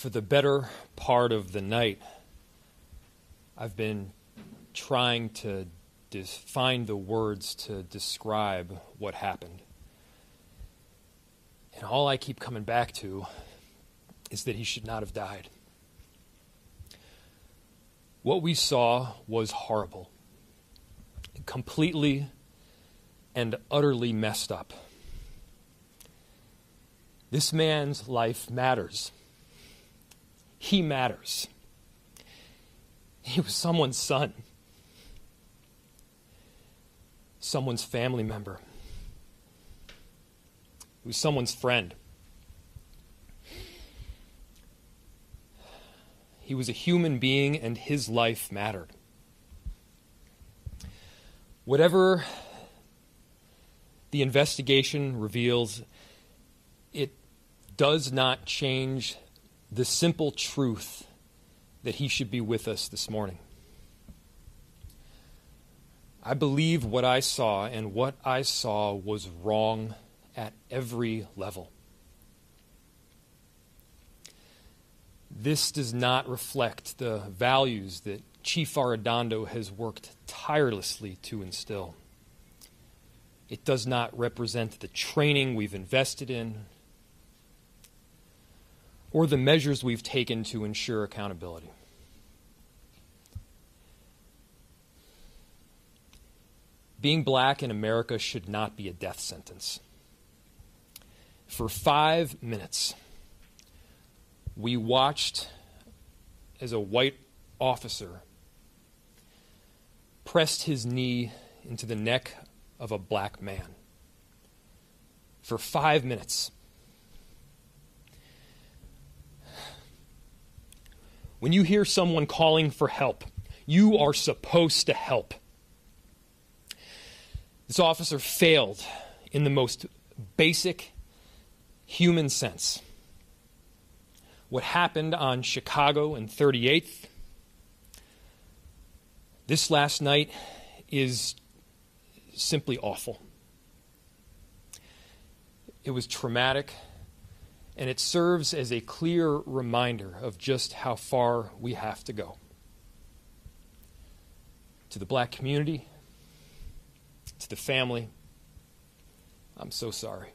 For the better part of the night, I've been trying to dis- find the words to describe what happened. And all I keep coming back to is that he should not have died. What we saw was horrible, completely and utterly messed up. This man's life matters. He matters. He was someone's son, someone's family member, he was someone's friend. He was a human being, and his life mattered. Whatever the investigation reveals, it does not change the simple truth that he should be with us this morning. I believe what I saw, and what I saw was wrong at every level. This does not reflect the values that Chief Arradondo has worked tirelessly to instill. It does not represent the training we've invested in or the measures we've taken to ensure accountability. Being black in America should not be a death sentence. For five minutes, we watched as a white officer pressed his knee into the neck of a black man. For five minutes. When you hear someone calling for help, you are supposed to help. This officer failed in the most basic human sense. What happened on Chicago and 38th, this last night is simply awful. It was traumatic, and it serves as a clear reminder of just how far we have to go. To the black community, to the family, I'm so sorry.